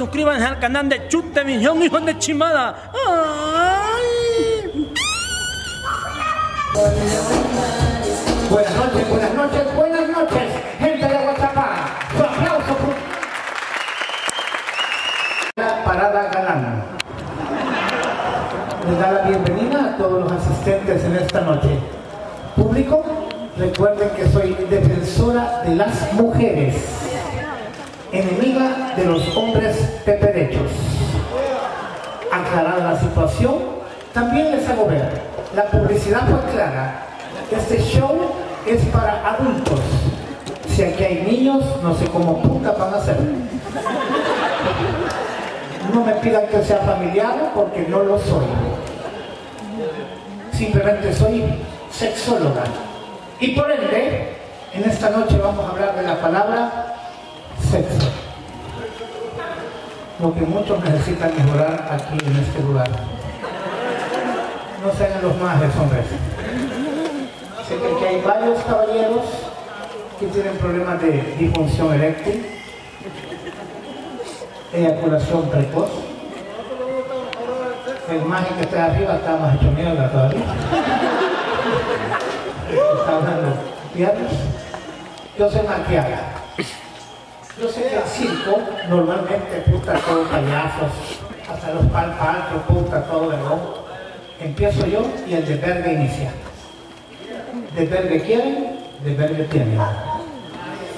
Suscríbanse al canal de Chute Millón, hijos de Chimada. Buenas noches, buenas noches, buenas noches, gente de Guachapá. Su aplauso la parada galán. Les da la bienvenida a todos los asistentes en esta noche. Público, recuerden que soy defensora de las mujeres, enemiga de los hombres peperechos. Aclarada la situación, también les hago ver, la publicidad fue clara. Este show es para adultos. Si aquí hay niños, no sé cómo puta van a hacer. No me pidan que sea familiar porque no lo soy. Simplemente soy sexóloga. Y por ende, en esta noche vamos a hablar de la palabra Lo que muchos necesitan mejorar aquí en este lugar. No sean los más hombres. Sé que hay varios caballeros que tienen problemas de disfunción eréctil, eyaculación precoz. El maje que está arriba está más hecho mierda todavía. Está hablando piernas. Yo soy maquiaga. Yo sé que el circo normalmente puta todo payasos, hasta los palpaltos, puta todo loco. Empiezo yo y el de verde inicia. De verde quieren, de verde tienen.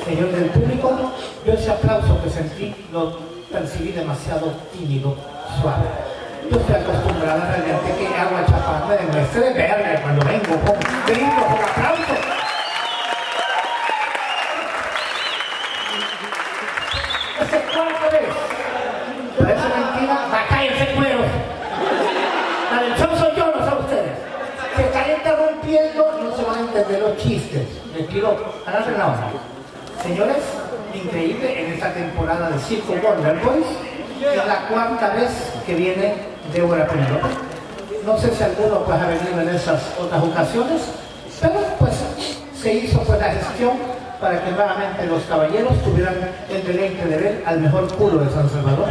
Señor del público, yo ese aplauso que sentí lo percibí demasiado tímido, suave. Yo estoy acostumbrada realmente que hago chaparme de muestra de verde cuando vengo con gringo, con aplauso. Entender los chistes. Me pido, agarren la. Señores, increíble en esta temporada de Circo Wonder Boys. Es la cuarta vez que viene Débora Penelope. No sé si alguno pues ha venido en esas otras ocasiones, pero pues se hizo pues la gestión para que nuevamente los caballeros tuvieran el deleite de ver al mejor culo de San Salvador.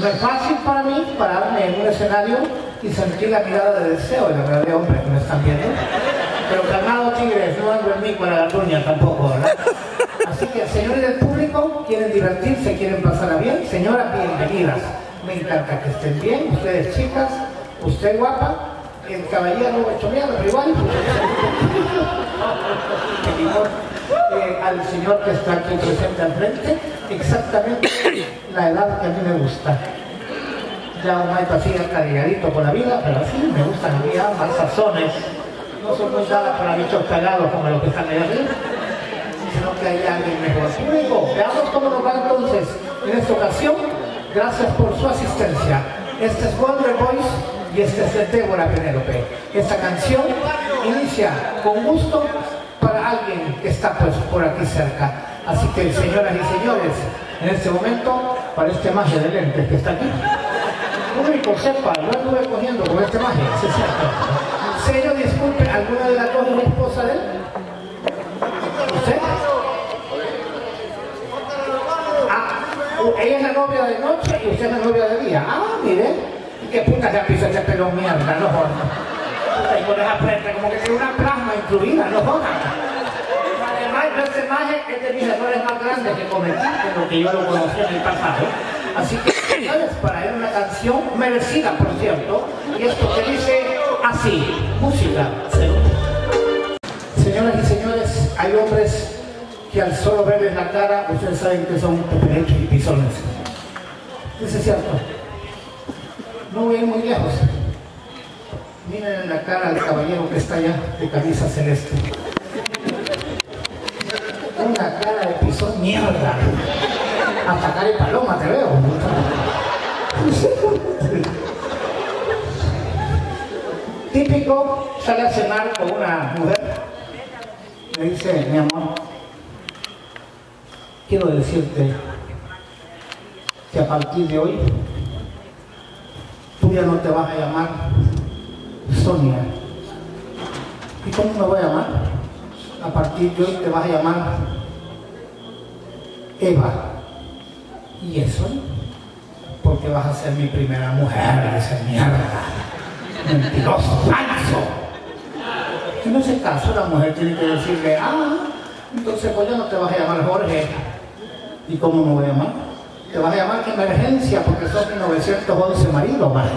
No es fácil para mí pararme en un escenario y sentir la mirada de deseo de la verdad de hombres que me están viendo. Pero calmado, tigres, no ando en mí para la tuña tampoco, ¿verdad? Así que, señores del público, quieren divertirse, quieren pasarla bien, señoras, bienvenidas. Me encanta que estén bien, ustedes chicas, usted guapa, el caballero hecho mierda, pero igual. Eh, al señor que está aquí presente al frente, exactamente la edad que a mí me gusta. Ya un maestro así cargadito con la vida, pero así me gustan a mí ambas sazones. No son muy dadas para bichos cagados como los que están ahí arriba, sino que hay alguien mejor. Público, veamos cómo nos va entonces en esta ocasión. Gracias por su asistencia. Este es Wonder Boys y este es Débora Penélope. Esta canción inicia con gusto para alguien que está pues por aquí cerca. Así que señoras y señores, en este momento, para este maje de que está aquí, público sepa, no anduve cogiendo con este maje, sí es cierto. Señor, disculpe, ¿alguna de las dos es esposa de él? ¿Usted? Ah, ella es la novia de noche y usted es la novia de día. Ah, mire, ¿y qué puta se pisa ese pelo mierda? No jodas. Y con esa frente como que tiene una plasma incluida, no jodas. Además, ese imagen es de mis errores más grandes que cometí lo que yo lo conocí en el pasado. Así que, ¿sabes? Para él una canción merecida, por cierto, y esto que dice así, música. Señoras y señores, hay hombres que al solo verles la cara, ustedes saben que son peperechos y pisones. Eso es cierto. No voy a ir muy lejos. Miren en la cara al caballero que está allá de camisa celeste. Una cara de pisón mierda. Hasta cara de paloma te veo. Típico, sale a cenar con una mujer. Me dice, mi amor, quiero decirte que a partir de hoy tú ya no te vas a llamar Sonia. ¿Y cómo me voy a llamar? A partir de hoy te vas a llamar Eva. ¿Y eso? Porque vas a ser mi primera mujer, esa mierda. Mentiroso, falso. En ese caso, la mujer tiene que decirle, ah, entonces pues ya no te vas a llamar Jorge. ¿Y cómo me voy a llamar? Te vas a llamar que emergencia porque mi 911 marido, madre.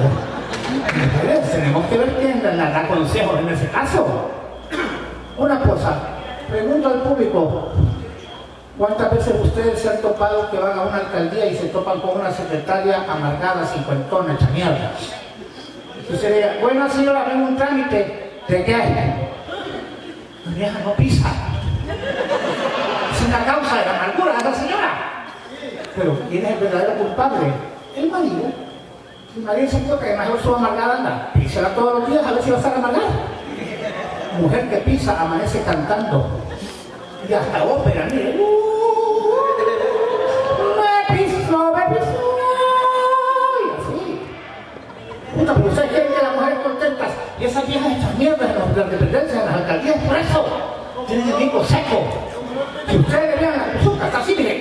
Tenemos que ver quién da consejos en ese caso. Una cosa, pregunto al público, ¿cuántas veces ustedes se han topado que van a una alcaldía y se topan con una secretaria amargada, cincuentona, hecha mierda? Se diga, bueno señora, vengo un trámite, ¿de qué? La vieja no pisa. Es la causa de la amargura de la señora. Pero ¿quién es el verdadero culpable? El marido. El marido se toca que mejor su amargada anda. Písela todos los días a ver si va a estar amargada mujer que pisa amanece cantando. Y hasta ópera, mire. Puta, pero ustedes quieren que las mujeres contentas y esas viejas hechas mierdas en las dependencias, en las alcaldías, por eso tienen el pico seco. Si ustedes vean la azúcar, está así, mire.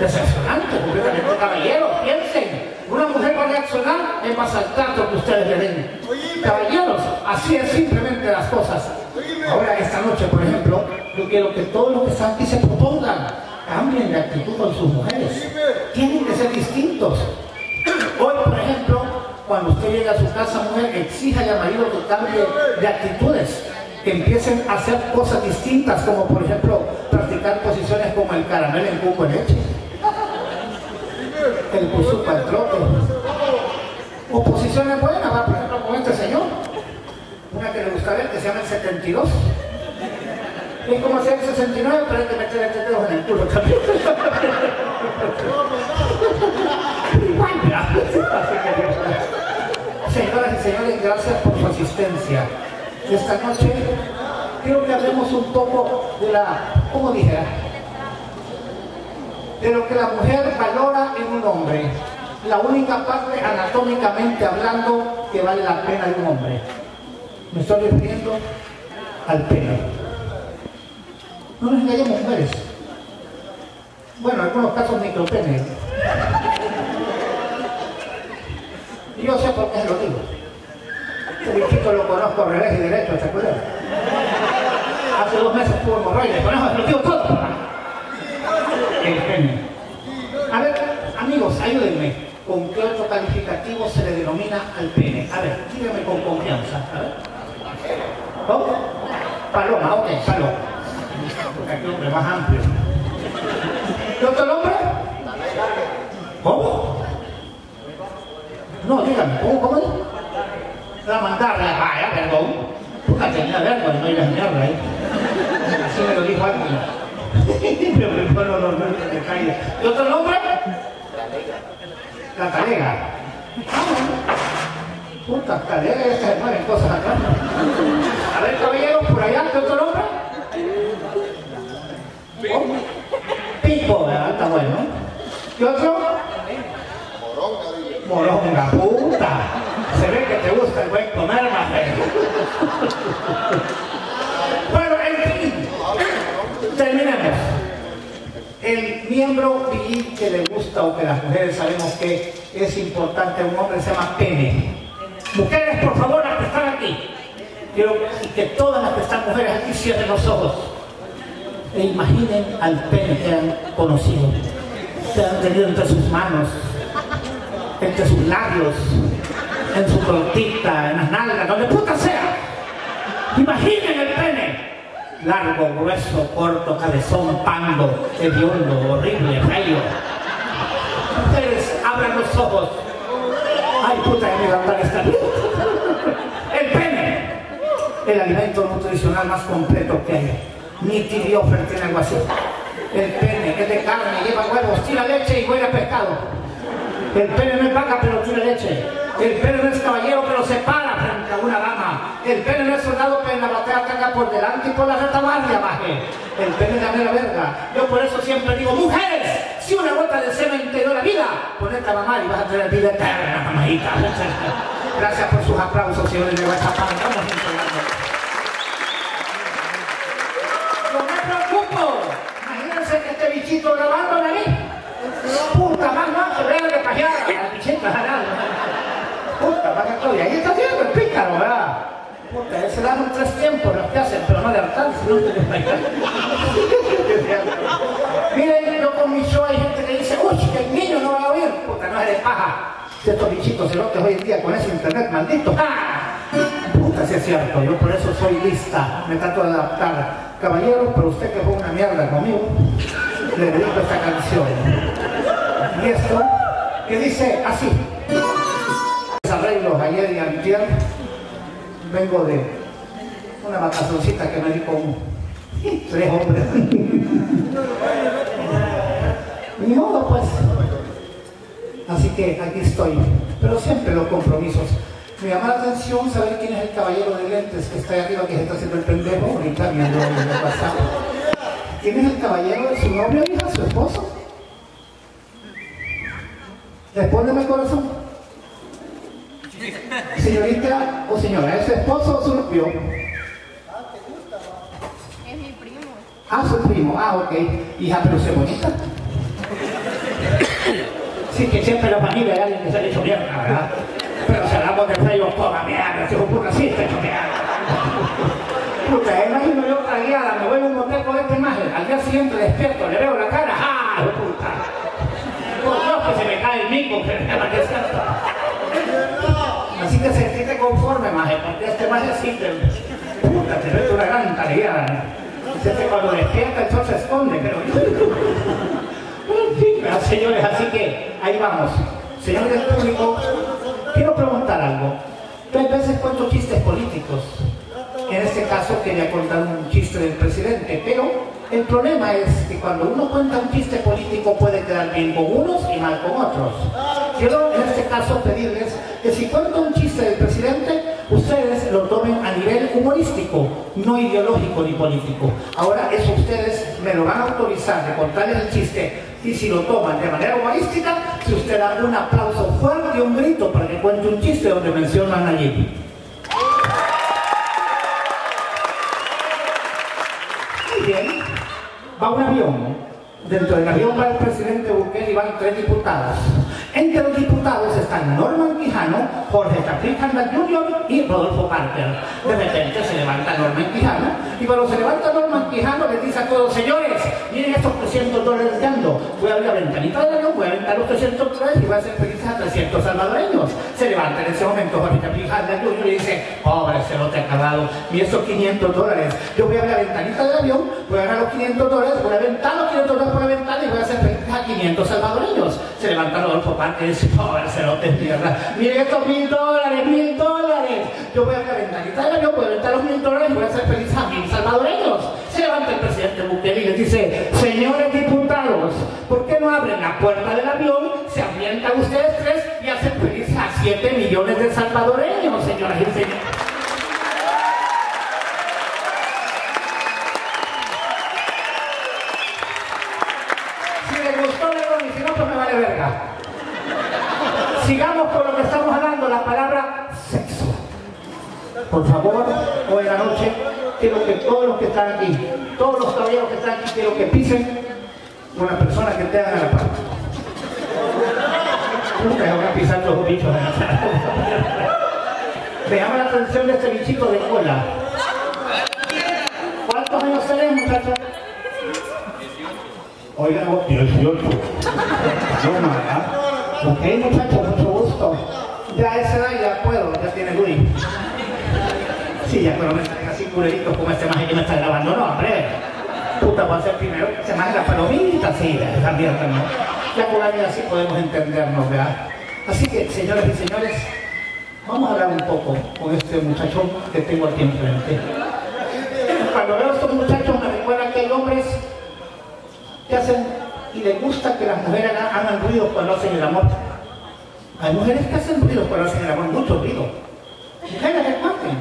Decepcionante, completamente caballero, piensen. Una mujer va a reaccionar es va a saltar lo que ustedes le den. Caballeros, así es simplemente las cosas. Ahora, esta noche, por ejemplo, yo quiero que todos los que están aquí se propongan, cambien de actitud con sus mujeres. Tienen que ser distintos. Por ejemplo, cuando usted llega a su casa, mujer, exija al marido que cambie de actitudes, que empiecen a hacer cosas distintas, como por ejemplo, practicar posiciones como el caramelo en cubo de leche el para el trote. Oposiciones buenas, va por ejemplo con este señor. Una que le gusta ver que se llama el 72. Es como hacer el 69, pero hay que meter este dedo en el culo también. Señoras y señores, gracias por su asistencia. Esta noche quiero que hablemos un poco de la, ¿cómo dijera? de lo que la mujer valora en un hombre. La única parte anatómicamente hablando que vale la pena de un hombre. Me estoy refiriendo al pene. No nos engañemos, mujeres. Bueno, en algunos casos micropene. Y yo sé por qué se lo digo. Este bichito lo conozco al revés y derecho, ¿se acuerdan? Hace dos meses tuvo hemorroides, se lo digo todo. A ver, amigos, ayúdenme. ¿Con qué otro calificativo se le denomina al pene? A ver, dígame con confianza. A ver. ¿Cómo? Paloma, ok, paloma. Porque aquí hombre más amplio. ¿Qué otro nombre? ¿Cómo? No, dígame, ¿cómo, cómo? La mandarla, vaya, perdón. Puta, tenía verbo no ir a mierda ahí. Así me lo dijo alguien. ¿Y otro nombre? La talega. Puta, talega y se mueren cosas acá. A ver, caballeros, por allá, ¿qué otro nombre? ¿Cómo? Pico, ¿verdad? Está bueno. ¿Qué otro? Moronga, Se ve que te gusta el buen comer, más Bueno, en fin. Terminemos. El miembro viril que le gusta o que las mujeres sabemos que es importante un hombre se llama pene. Mujeres, por favor, las que están aquí. Quiero que todas las que están mujeres aquí cierren los ojos e imaginen al pene que han conocido, que han tenido entre sus manos, entre sus labios, en su tortita, en las nalgas, donde puta sea. Imaginen el pene largo, grueso, corto, cabezón, pando, hediondo, horrible, feo. Ustedes abran los ojos. Ay, puta, que me va a esta El pene, el alimento nutricional más completo que hay. Ni tibiofer tiene algo así. El pene es de carne, lleva huevos, tira leche y huele a pescado. El pene no es vaca, pero tira leche. El pene no es caballero, pero se para frente a una dama. El pene no es soldado, pero en la batalla ataca por delante y por la retaguardia baje. El pene da la verga. Yo por eso siempre digo, mujeres, si una gota de semen te la vida, ponete a mamar y vas a tener vida eterna, mamadita. Gracias por sus aplausos, señores de West Vamos No me preocupo. Imagínense que este bichito grabando a mí. Puta, más no, se pajear la bichita jalando. Puta. Y ahí está haciendo el pícaro, ¿verdad? Puta, ese dan un tres tiempos los que hacen, pero no de sino de desmayar. Miren, yo con mi show hay gente que dice, uy, que el niño no va a oír. Puta, no es de paja. Si estos bichitos cerotes hoy en día con ese internet maldito. ¡Ah! Puta, si es cierto, yo por eso soy lista, me trato de adaptar. Caballero, pero usted que fue una mierda conmigo, le dedico esta canción. Y esto, que dice así. Arreglos ayer y antier, vengo de una vacacioncita que me di con tres hombres. Ni modo, pues. Así que aquí estoy. Pero siempre los compromisos. Me llama la atención saber quién es el caballero de lentes que está ahí arriba, que se está haciendo el pendejo, ahorita viendo el WhatsApp. ¿Quién es el caballero de su novio, hija, su esposo? Respóndeme, corazón. Señorita o señora, ¿es su esposo o su novio? Es mi primo. Ah, su primo. Ah, ok. Hija, pero se bonita. Sí, que siempre la familia hay alguien que se ha hecho mierda, ¿verdad? Pero si hablamos de frío, toda mierda, si un puta sí está hecho mierda. Puta, imagino yo tragueada, me voy a un con esta imagen, al día siguiente despierto, le veo la cara, ¡ah, hijo de puta! Por Dios que se me cae el mico, que. Así que sentite conforme, maje, porque este maje sí te... Puta, te mete una gran tareada. Dice que cuando despierta el sol se esconde, pero... ¿verdad, señores, así que ahí vamos. Señores del público, quiero preguntar algo. Tres veces cuento chistes políticos. En este caso quería contar un chiste del presidente, pero el problema es que cuando uno cuenta un chiste político puede quedar bien con unos y mal con otros. Quiero en este caso pedirles que si cuento un chiste del presidente, ustedes lo tomen a nivel humorístico, no ideológico ni político. Ahora eso ustedes me lo van a autorizar de contarles el chiste y si lo toman de manera humorística, si usted da un aplauso fuerte y un grito para que cuente un chiste donde mencionan allí. Un avión. Dentro del avión va el presidente Bukele y van tres diputados. Entre los diputados están Norman Quijano, Jorge Caprichanda Jr. y Rodolfo Parker. De repente se levanta Norman Quijano y cuando se levanta Norman Quijano les dice a todos, señores, miren estos 300 dólares que ando. Voy a abrir la ventanita del avión, voy a aventar los 300 dólares y voy a hacer felices a 300 salvadoreños. Se levanta en ese momento Jorge Caprichanda Jr. y dice, pobre cerote acabado, y esos 500 dólares. Yo voy a abrir la ventanita del avión, voy a ganar los 500 dólares, voy a aventar los 500 dólares por la ventana y voy a hacer felices a 500 salvadoreños. Se levanta Rodolfo Parker y dice, pobre cerote mierda, miren estos mil dólares, mil dólares. Yo voy a del avión, voy a aventar los mil dólares y voy a hacer felices a mil salvadoreños. Se levanta el presidente Bukele y les dice, señores diputados, ¿por qué no abren la puerta del avión, se ambientan ustedes tres y hacen felices a 7 millones de salvadoreños, señoras y señores? Si les gustó, le doy, si no, pues me vale verga. Sigamos con lo que estamos hablando, la palabra sexo. Por favor, hoy en la noche, quiero que todos los que están aquí, todos los caballeros que están aquí, quiero que pisen una persona que tengan a la par. Nunca van a pisar los bichos la sala. Me llama la atención de este bichito de cola. ¿Cuántos años tenés, muchachos? Oigan, 18. No, nada. Ok, muchachos, mucho gusto. Ya a esa edad ya puedo, ya tiene Luis. Sí, ya pero me salen así culeritos como este maje que me está grabando. No, hombre. Puta, voy a hacer primero se maje la palomita, sí, mierda, ¿no? Ya con la vida sí podemos entendernos, ¿verdad? Así que, señores y señores, vamos a hablar un poco con este muchachón que tengo aquí enfrente. Cuando veo a estos muchachos me recuerda que hay hombres que hacen y les gusta que las mujeres hagan hagan ruido cuando hacen el amor. Hay mujeres que hacen ruido cuando hacen el amor, mucho ruido. Mujeres recuerden,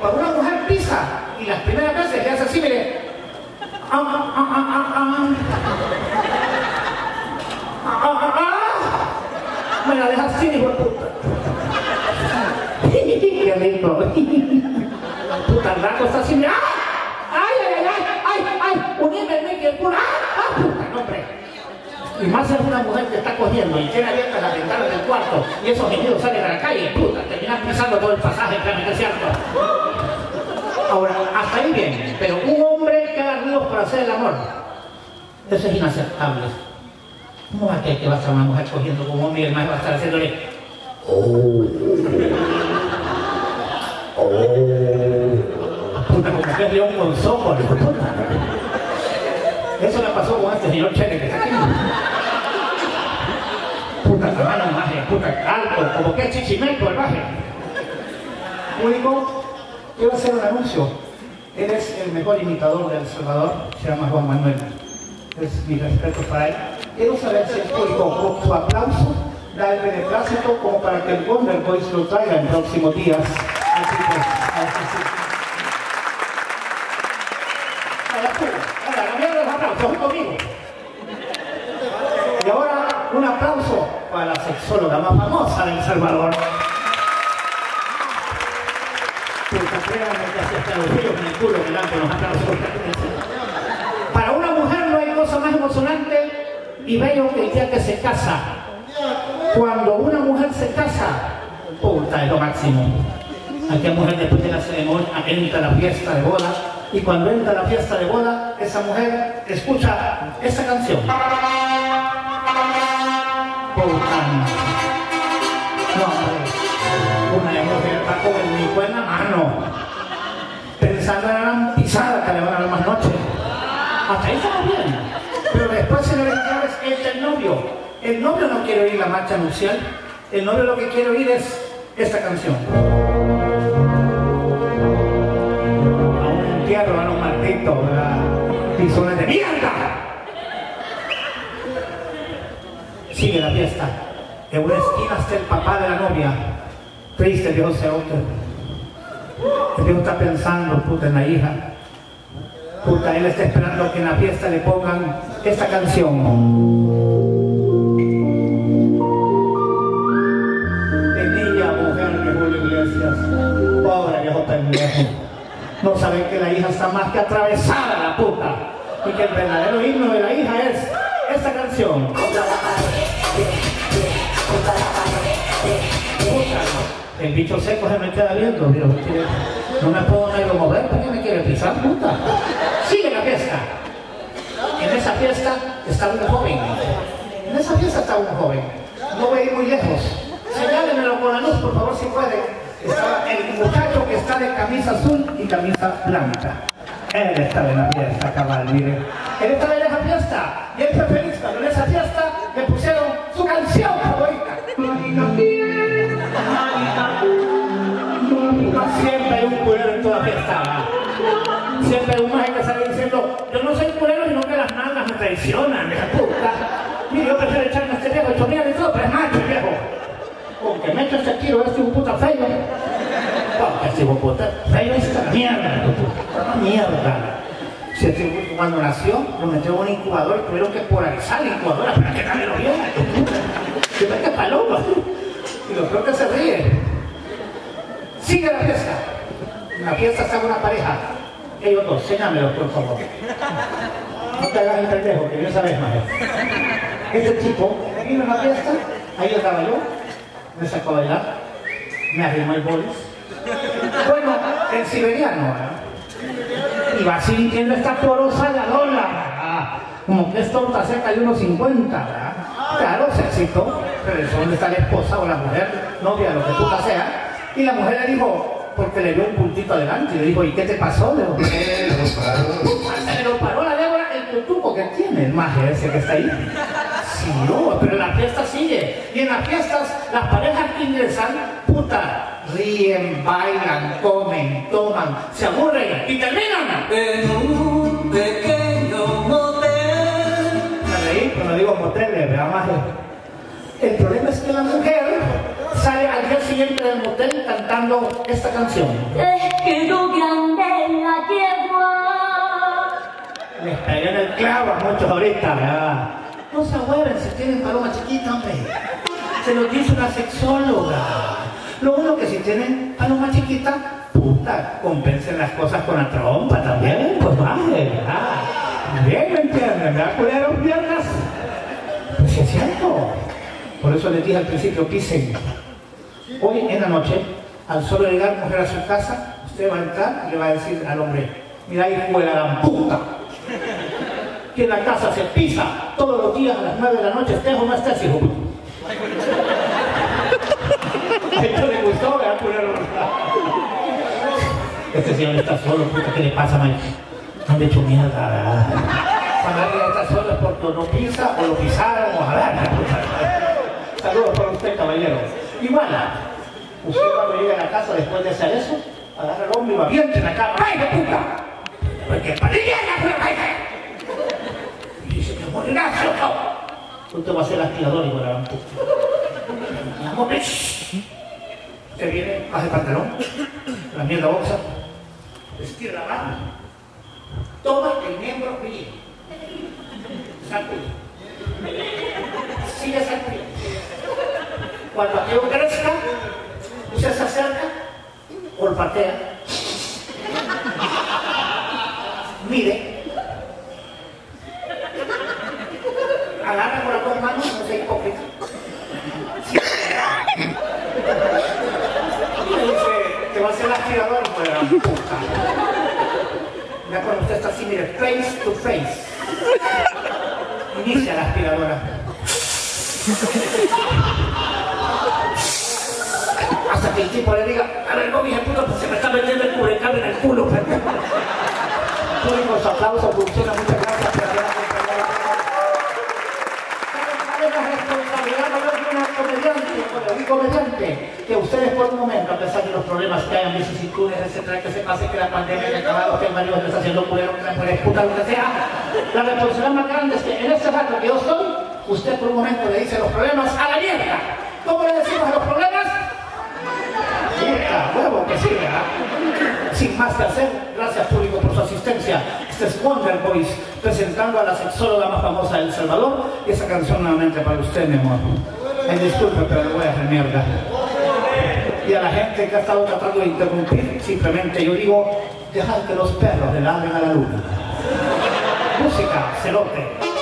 cuando una mujer pisa y las primeras veces le hace así, mire. Ah, ah, ah, ah, ah, ah. Ah, ah, ah. Me la deja así, hijo de puta. Qué lindo. Puta, el rato está así. ¡Ah! ¡Ay, ay, ay! ¡Ay, ay! ¡Unime, Miguel! ¡Ah! ¡Ah, puta! Hombre. Y más es una mujer que está cogiendo y tiene abiertas las ventanas del cuarto y esos gemidos salen a la calle, puta, terminas pisando todo el pasaje, claramente es cierto. Ahora, hasta ahí bien, pero un hombre que haga ruidos para hacer el amor, eso es inaceptable. ¿Cómo va a creer que va a estar una mujer cogiendo con un hombre y el más va a estar haciéndole oh, oh, puta, como que es león con soco, puta. Eso le pasó con este señor Chele que está aquí. Puta, mano maje, puta, alto, como que es chichimeco el baje. Único, quiero hacer un anuncio. Él es el mejor imitador de El Salvador, se llama Juan Manuel. Es mi respeto para él. Quiero saber si el público con su aplauso da el beneplácito como para que el Wonder Boys lo traiga en próximos días. Así pues, así conmigo. Y ahora un aplauso para la sexóloga más famosa de El Salvador. Para una mujer no hay cosa más emocionante y bello que el día que se casa. Cuando una mujer se casa, puta, es lo máximo. Aquella mujer después de la ceremonia entra a la fiesta de boda y cuando entra a la fiesta de boda, esa mujer escucha esa canción. No, una mujer está con el mico en la mano, pensando en la pisada que le van a dar más noche. Hasta ahí está bien. Pero después, señores y es el novio. El novio no quiere oír la marcha nupcial, el novio lo que quiere oír es esta canción. entierro, a un maldito, ¿verdad? Pisones de mierda. Sigue la fiesta. En una esquina está el papá de la novia. Triste, Dios se otro. El Dios está pensando, puta, en la hija. Puta, él está esperando que en la fiesta le pongan esta canción. De niña, mujer que Julio Iglesias. Pobre viejo pendejo no saben que la hija está más que atravesada la puta y que el verdadero himno de la hija es esta canción. El bicho seco se me queda viendo, no me puedo medio mover, ¿por qué me quiere pisar, puta? Sigue la fiesta. En esa fiesta está un joven. En esa fiesta está un joven. No voy a ir muy lejos. Señálenmelo con la luz, por favor, si puede estaba el muchacho que está de camisa azul y camisa blanca. Él estaba en la fiesta, cabal, mire. Él estaba en esa fiesta y él Siempre un maje que sale diciendo, yo no soy culero, sino que las nalgas me traicionan, esa puta. Mire, yo prefiero echarme a este viejo, hecho mierda y todo, pero es macho, viejo que me echo ese tiro, este un puta feo. Porque este un puta feo esta mierda, mierda. Si este cuando nació, lo metió en un incubador y tuvieron que polarizar la incubadora para que nadie lo viera. Se mete paloma. Y lo creo que se ríe. Sigue la fiesta. La fiesta está una pareja. Ellos dos, señámelo, por favor. No te hagas el pendejo, que yo sabes más. Este chico vino a la fiesta, ahí estaba yo, me sacó a bailar, me arrimó el bolis. Bueno, el siberiano. Y va sintiendo esta porosa la lola, Como que es torta seca y unos 50, ¿verdad? Claro, se excitó, pero eso donde está la esposa o la mujer, novia, lo que puta sea. Y la mujer le dijo, porque le dio un puntito adelante, y le dijo, ¿y qué te pasó? Le dijo, se lo paró la Débora el putuco que tiene el maje ese que está ahí. Sí, no, pero la fiesta sigue. Y en las fiestas, las parejas que ingresan, puta, ríen, bailan, comen, toman, se aburren y terminan. En un pequeño motel. Me reí, pero no digo moteles, ¿verdad, maje? El problema es que la mujer sale al día siguiente del motel cantando esta canción. Es que no grande la yegua. Les pegué en el clavo a muchos ahorita, ¿verdad? No se ahueven si tienen paloma chiquita, hombre. Se lo dice una sexóloga. Lo único que si tienen paloma chiquita, puta, compensen las cosas con la trompa también, pues baje, ¿verdad? También me entienden, ¿verdad? Culeros piernas. Pues sí es cierto. Por eso les dije al principio, pisen. Hoy en la noche, al solo llegar mujer a su casa, usted va a entrar y le va a decir al hombre, mira hijo de la puta. Que en la casa se pisa todos los días a las 9 de la noche, estés o no estés, hijo. Esto le gustó. Este señor está solo, puta, ¿qué le pasa, Mike? Han hecho mierda. Cuando alguien está solo es porque no pisa o lo pisaron o ver. Saludos para usted, caballero. Igual, usted cuando llega a la casa después de hacer eso, agarra el hombre y va bien en la cama. ¡Ay, de puta! Porque para la. Y dice que morirás, ¿no? Usted va a ser aspirador y va a la puta. Usted viene, el pantalón, la mierda boxa, estira la mano, toma el miembro frío, sacude, sigue sacudiendo. Cuando aquello crezca, usted se acerca, olfatea, mire, agarra con las dos manos, no sea hipócrita. Le dice, te va a hacer el aspirador, pues, la. Ya cuando usted está así, mire, face to face. Inicia la aspiradora. Hasta que el tipo le diga, a ver, no, hija puta, pues se me está metiendo el cubrecable en el culo. Públicos aplausos, funciona, muchas gracias por haber acompañado. ¿Saben cuál es la responsabilidad mayor de una comediante, un comediante? Que ustedes por un momento, a pesar de los problemas que hayan, vicisitudes, etcétera, que se pase que la pandemia haya acabado, que el marido está haciendo culero, que la puta, lo que sea, la responsabilidad más grande es que en este rato que yo estoy, usted por un momento le dice los problemas a la mierda. ¿Cómo le decimos a los problemas? Sin más que hacer, gracias público por su asistencia. Este es Wonder Boys presentando a la sexóloga más famosa de El Salvador y esa canción nuevamente para usted, mi amor. Ay, disculpe, pero voy a hacer mierda. Y a la gente que ha estado tratando de interrumpir, simplemente yo digo, dejad que los perros le ladren a la luna. Música, celote.